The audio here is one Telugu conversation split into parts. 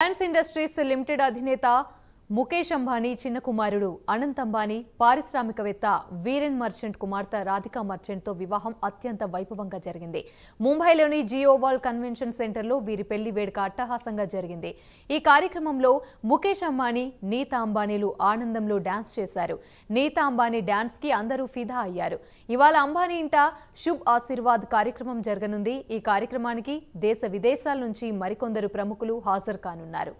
रिलायंस इंडस्ट्रीज़ लिमिटेड अधिनेता ముఖేష్ అంబానీ చిన్న కుమారుడు అనంత్ అంబానీ పారిశ్రామికవేత్త వీరెన్ మర్చెంట్ కుమార్తె రాధికా మర్చెంట్తో వివాహం అత్యంత వైభవంగా జరిగింది. ముంబైలోని జియోవాల్ కన్వెన్షన్ సెంటర్లో వీరి పెళ్ళి వేడుక అట్టహాసంగా జరిగింది. ఈ కార్యక్రమంలో ముఖేష్ అంబానీ నీతా అంబానీలు ఆనందంలో డాన్స్ చేశారు. నీతా అంబానీ డాన్స్కి అందరూ ఫిదా అయ్యారు. ఇవాళ అంబానీ ఇంట శుభ్ ఆశీర్వాద్ కార్యక్రమం జరగనుంది. ఈ కార్యక్రమానికి దేశ విదేశాల నుంచి మరికొందరు ప్రముఖులు హాజరు కానున్నారు.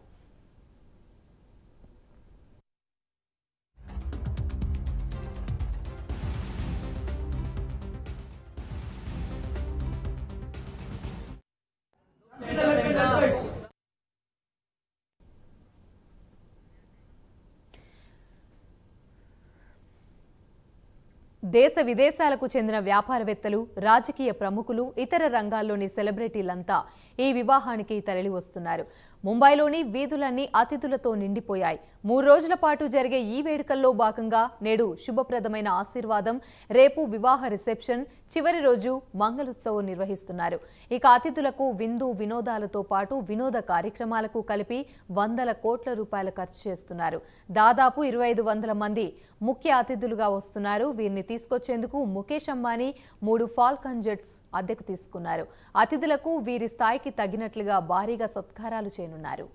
దేశ విదేశాలకు చెందిన వ్యాపారవేత్తలు రాజకీయ ప్రముఖులు ఇతర రంగాల్లోని సెలబ్రిటీలంతా ఈ వివాహానికి తరలి వస్తున్నారు ముంబైలోని వీధులన్నీ అతిథులతో నిండిపోయాయి. మూడు రోజుల పాటు జరిగే ఈ వేడుకల్లో భాగంగా నేడు శుభప్రదమైన ఆశీర్వాదం రేపు వివాహ రిసెప్షన్ చివరి రోజు మంగళోత్సవం నిర్వహిస్తున్నారు. ఇక అతిథులకు విందు వినోదాలతో పాటు వినోద కార్యక్రమాలకు కలిపి వందల కోట్ల రూపాయలు ఖర్చు చేస్తున్నారు. దాదాపు ఇరవై ఐదు వందల మంది ముఖ్య అతిథులుగా వస్తున్నారు. వీరిని తీసుకొచ్చేందుకు ముఖేష్ అంబానీ మూడు ఫాల్కన్ జెట్స్ అద్దెకు తీసుకున్నారు. అతిథులకు వీరి స్థాయికి తగినట్లుగా భారీగా సత్కారాలు చేయనున్నారు.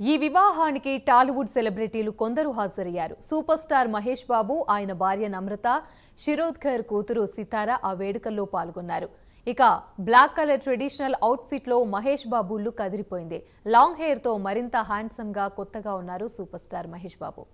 ఈ వివాహానికి టాలీవుడ్ సెలబ్రిటీలు కొందరు హాజరయ్యారు. సూపర్ స్టార్ మహేష్ బాబు ఆయన భార్య నమ్రత శిరోద్కర్ కూతురు సితార ఆ వేడుకల్లో పాల్గొన్నారు. ఇక బ్లాక్ కలర్ ట్రెడిషనల్ అవుట్ఫిట్లో మహేష్ బాబు లుక్ లాంగ్ హెయిర్తో మరింత హ్యాండ్సమ్గా కొత్తగా ఉన్నారు super star Mahesh Babu.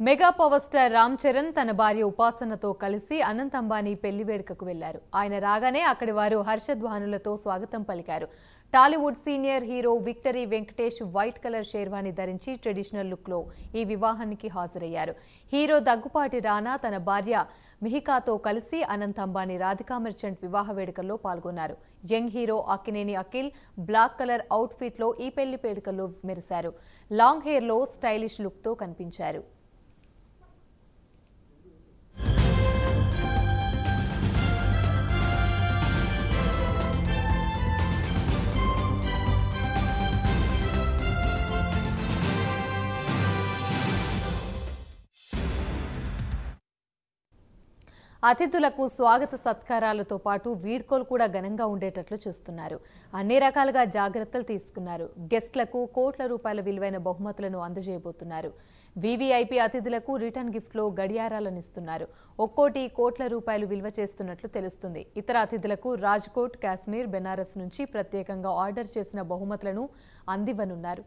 Mega power star Ram Charan తన భార్య ఉపాసనతో కలిసి అనంత్ అంబానీ పెళ్ళి వేడుకకు వెళ్ళారు ఆయన రాగానే అక్కడి వారు హర్షధ్వానులతో స్వాగతం పలికారు. Tollywood senior hero victory Venkatesh white colour sherwani ధరించి ట్రెడిషనల్ లుక్లో ఈ వివాహానికి హాజరయ్యారు. హీరో దగ్గుపాటి రానా తన భార్య మిహికాతో కలిసి అనంత్ అంబానీ రాధికా మెర్చెంట్ వివాహ వేడుకల్లో పాల్గొన్నారు. Young hero Akkineni Akhil black colour out ఫిట్లో ఈ పెళ్ళి వేడుకల్లో మెరిశారు. లాంగ్ హెయిర్లో స్టైలిష్ లుక్తో కనిపించారు. అతిథులకు స్వాగత సత్కారాలతో పాటు వీడ్కోలు కూడా ఘనంగా ఉండేటట్లు చూస్తున్నారు. అన్ని రకాలుగా జాగ్రత్తలు తీసుకున్నారు. గెస్ట్లకు కోట్ల రూపాయల విలువైన బహుమతులను అందజేయబోతున్నారు. వీవీఐపీ అతిథులకు రిటర్న్ గిఫ్ట్లో గడియారాలను ఇస్తున్నారు. ఒక్కోటి కోట్ల రూపాయలు విలువ చేస్తున్నట్లు తెలుస్తుంది. ఇతర అతిథులకు రాజ్కోట్ కాశ్మీర్ బెనారస్ నుంచి ప్రత్యేకంగా ఆర్డర్ చేసిన బహుమతులను అందివ్వనున్నారు.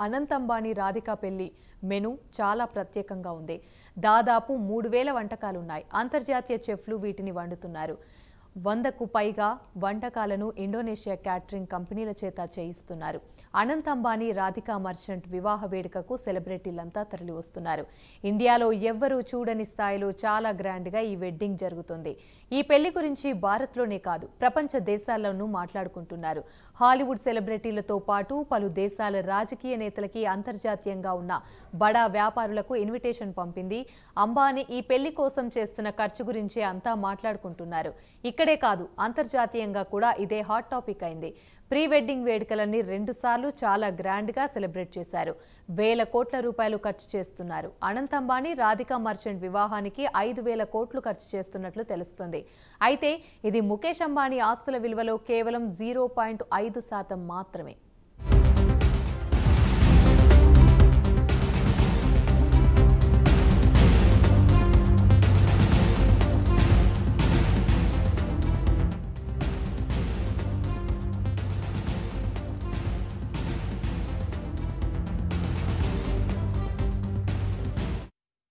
అనంత్ అంబానీ రాధిక పెళ్ళి మెను చాలా ప్రత్యేకంగా ఉంది. దాదాపు మూడు వేల వంటకాలున్నాయి. అంతర్జాతీయ చెఫ్లు వీటిని వండుతున్నారు. వందకు పైగా వంటకాలను ఇండోనేషియా క్యాటరింగ్ కంపెనీల చేత చేయిస్తున్నారు. అనంత్ అంబానీ రాధికా మర్చెంట్ వివాహ వేడుకకు సెలబ్రిటీలంతా తరలి వస్తున్నారు ఇండియాలో ఎవ్వరూ చూడని స్థాయిలో చాలా గ్రాండ్గా ఈ వెడ్డింగ్ జరుగుతుంది. ఈ పెళ్ళి గురించి భారత్లోనే కాదు ప్రపంచ దేశాల్లోనూ మాట్లాడుకుంటున్నారు. హాలీవుడ్ సెలబ్రిటీలతో పాటు పలు దేశాల రాజకీయ నేతలకి అంతర్జాతీయంగా ఉన్న బడా వ్యాపారులకు ఇన్విటేషన్ పంపింది. అంబానీ ఈ పెళ్ళి కోసం చేస్తున్న ఖర్చు గురించే అంతా మాట్లాడుకుంటున్నారు. ఇక్కడే కాదు అంతర్జాతీయంగా కూడా ఇదే హాట్ టాపిక్ అయింది. ప్రీ వెడ్డింగ్ వేడుకలన్నీ రెండుసార్లు చాలా గ్రాండ్గా సెలబ్రేట్ చేశారు. వేల కోట్ల రూపాయలు ఖర్చు చేస్తున్నారు. అనంత్ అంబానీ రాధికా మర్చెంట్ వివాహానికి ఐదు వేల కోట్లు ఖర్చు చేస్తున్నట్లు తెలుస్తుంది. అయితే ఇది ముఖేష్ అంబానీ ఆస్తుల విలువలో కేవలం జీరో పాయింట్ ఐదు శాతం మాత్రమే.